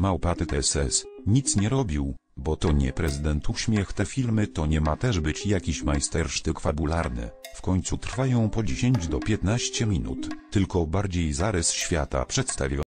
Małpaty TSS, nic nie robił, bo to nie prezydent uśmiech te filmy to nie ma też być jakiś majstersztyk fabularny, w końcu trwają po 10 do 15 minut, tylko bardziej zarys świata przedstawiony.